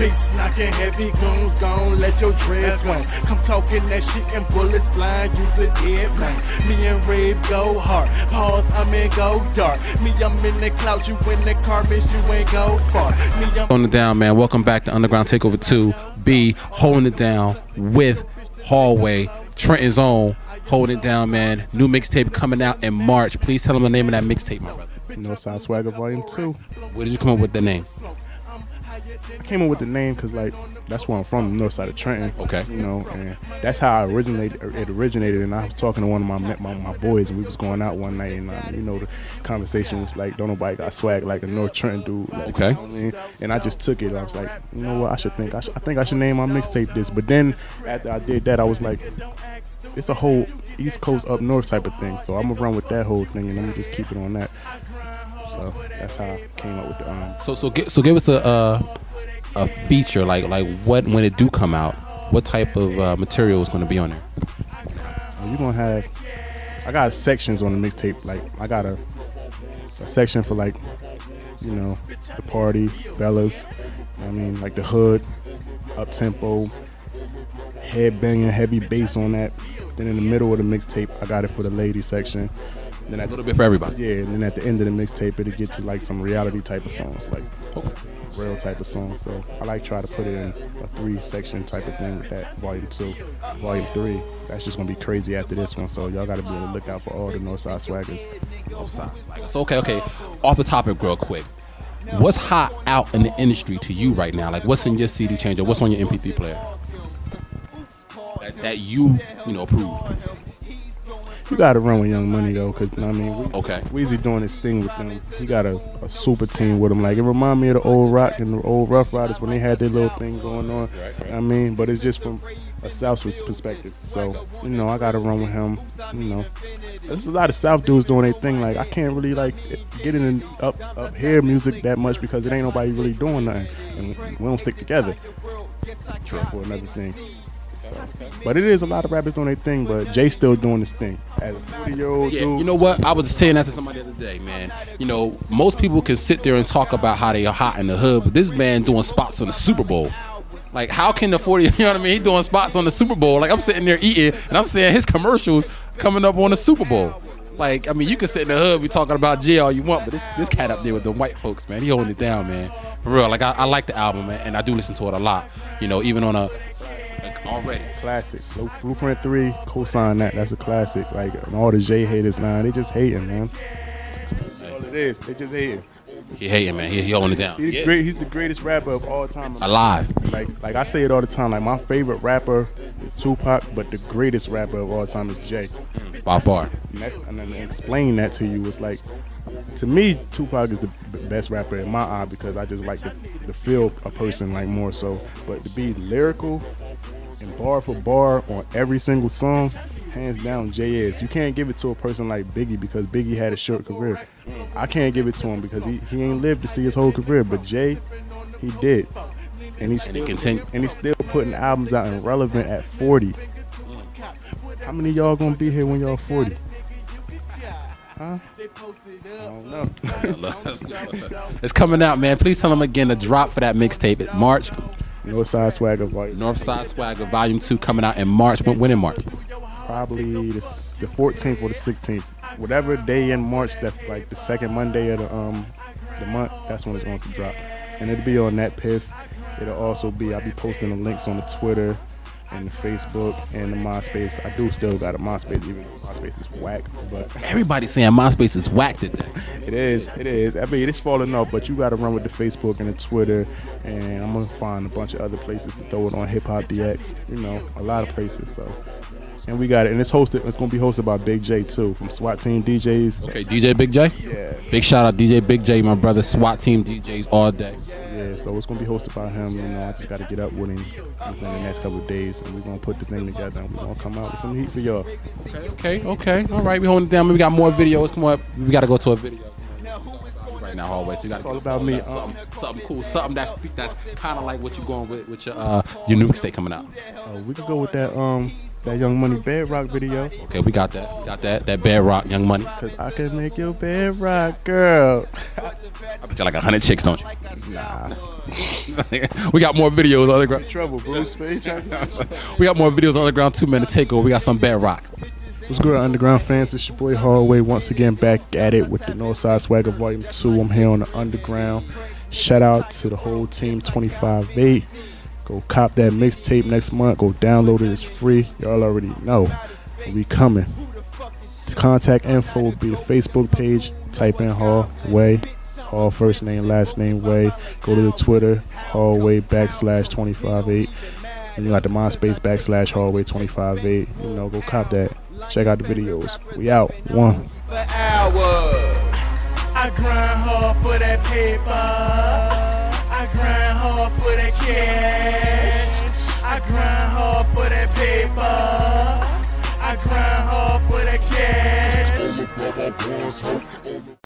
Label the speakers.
Speaker 1: Bass knocking heavy goons gone, let your dread swing. Come talking that shit and bullets flying, use a dead man. Me and Rave go hard, pause, I'm in go dark. Me, I'm in the clouds, you in the car, bitch, you ain't go far. Me, I'm
Speaker 2: Holding it down, man. Welcome back to Underground Takeover 2. B holding it down with Hallway. Trenton's own holding it down, man. New mixtape coming out in March. Please tell them the name of that mixtape, my brother.
Speaker 3: Northside Swagger Volume 2.
Speaker 2: Where did you come up with the name?
Speaker 3: I came up with the name because, like, that's where I'm from, the north side of Trenton.
Speaker 2: Okay.
Speaker 3: You know, and that's how I originated. It originated, and I was talking to one of my my, my boys, and we was going out one night, and um, you know, the conversation was like, "Don't nobody got swag like a North Trenton dude." Like,
Speaker 2: Okay.
Speaker 3: you know I mean? And I just took it. I was like, you know what? I should think. I, should, I think I should name my mixtape this. But then after I did that, I was like, it's a whole East Coast up north type of thing. So I'm gonna run with that whole thing, and let me just keep it on that. So that's how I came up with the um,
Speaker 2: So so so give us a uh, a feature like like what when it do come out, what type of uh, material is going to be on there?
Speaker 3: you gonna have I got sections on the mixtape. Like I got a, a section for like, you know, the party, fellas. I mean, like the hood, up tempo, head banging, heavy bass on that. Then in the middle of the mixtape, I got it for the lady section. Then
Speaker 2: A little bit for everybody.
Speaker 3: yeah, and then at the end of the mixtape, it'll get to like some reality type of songs, like real type of songs. So I like try to put it in a three section type of thing with that volume two, volume three. That's just gonna be crazy after this one. So y'all gotta be on the lookout for all the Northside swaggers.
Speaker 2: So okay, okay. Off the topic, real quick. What's hot out in the industry to you right now? Like, what's in your CD changer? What's on your MP3 player? That, that you, you know, approve.
Speaker 3: You gotta run with Young Money though, cause I mean, we,
Speaker 2: Okay.
Speaker 3: Weezy doing his thing with them. He got a, a super team with him. Like it remind me of the old Roc and the old Ruff Ryders when they had their little thing going on. I mean, but it's just from a South perspective. So you know, I gotta run with him. You know, there's a lot of South dudes doing their thing. Like I can't really like get in up up here music that much because it ain't nobody really doing nothing, and we don't stick together. True for another thing. So, but it is a lot of rappers doing their thing, but Jay still doing his thing. As a 40 year old
Speaker 2: Yeah,
Speaker 3: dude,
Speaker 2: you know what? I was saying that to somebody the other day, man. You know, most people can sit there and talk about how they are hot in the hood, but this man doing spots on the Super Bowl. Like, how can the 40, you know what I mean? He doing spots on the Super Bowl. Like, I'm sitting there eating, and I'm saying his commercials coming up on the Super Bowl. Like, I mean, you can sit in the hood, be talking about Jay all you want, but this this cat up there with the white folks, man, he holding it down, man. For real. Like, I, I like the album, man, and I do listen to it a lot. You know, even on a, already.
Speaker 3: classic. Blue- Blueprint 3, co-sign that. That's a classic. Like all the Jay haters now, they just hating, man. That's all it is. They just hating.
Speaker 2: He hating, man. He, he holding it down.
Speaker 3: He the
Speaker 2: Yeah.
Speaker 3: great, he's the greatest rapper of all time.
Speaker 2: Alive.
Speaker 3: Like like I say it all the time. Like my favorite rapper is Tupac, but the greatest rapper of all time is Jay.
Speaker 2: Mm, by far.
Speaker 3: And, that's, and then explain that to you It's like, to me, Tupac is the best rapper in my eye because I just like to, to feel a person like more so. But to be lyrical and bar for bar on every single song, hands down, Jay is. You can't give it to a person like Biggie because Biggie had a short career. I can't give it to him because he, he ain't lived to see his whole career. But Jay, he did. And he's
Speaker 2: And he
Speaker 3: still,
Speaker 2: continue.
Speaker 3: and he's still putting albums out and relevant at 40. How many of y'all gonna be here when y'all 40? Huh? I don't know.
Speaker 2: it's coming out, man. Please tell them again the drop for that mixtape March.
Speaker 3: Northside Swagger Volume.
Speaker 2: Northside Swagger Volume 2 coming out in March. When, when in March?
Speaker 3: Probably the, the 14th or the 16th. Whatever day in March that's like the second Monday of the um the month, that's when it's going to drop. And it'll be on that piff. It'll also be I'll be posting the links on the Twitter and the Facebook and the MySpace. I do still got a MySpace, even though MySpace is whack, but
Speaker 2: Everybody's saying MySpace is whack today.
Speaker 3: It is. It is. I mean, it's falling off, but you got to run with the Facebook and the Twitter, and I'm gonna find a bunch of other places to throw it on. Hip Hop DX, you know, a lot of places. So, and we got it, and it's hosted. It's gonna be hosted by Big J too from SWAT Team DJs.
Speaker 2: Okay, DJ Big J?
Speaker 3: Yeah,
Speaker 2: Big shout out DJ Big J, my brother. SWAT team DJs all day.
Speaker 3: Yeah. So it's gonna be hosted by him. You know, I just got to get up with him within the next couple of days, and we're gonna put the thing together, and we're gonna come out with some heat for y'all.
Speaker 2: Okay, okay, okay. All right, we holding it down. We got more videos. Come on, we got to go to a video. Right now, hallway. So you got to
Speaker 3: all about me, um,
Speaker 2: Something, something cool, something that that's kind of like what you're going with with your uh your new mixtape coming out.
Speaker 3: Uh, we can go with that. Um, that Young Money Bedrock video.
Speaker 2: Okay, we got that. We got that. That Bedrock Young Money.
Speaker 3: Cause I can make your bedrock, girl.
Speaker 2: I bet you like a hundred chicks, don't you? Nah. we got more videos on the ground.
Speaker 3: Trouble, Bruce.
Speaker 2: we got more videos on the ground. Two minute takeover. We got some Bedrock.
Speaker 3: What's good, Underground fans? It's your boy Hallway once again back at it with the Northside Swagger Volume 2. I'm here on the Underground. Shout out to the whole team 25-8. Go cop that mixtape next month. Go download it. It's free. Y'all already know. We coming. The contact info will be the Facebook page. Type in Hallway. Hall first name, last name, way. Go to the Twitter, Hallway backslash 258. And you got the MySpace backslash Hallway 258. You know, go cop that. Check out the videos. We out. One.
Speaker 1: I grind hard for that paper. I grind hard for that cash. I grind hard for that paper. I grind hard for that cash.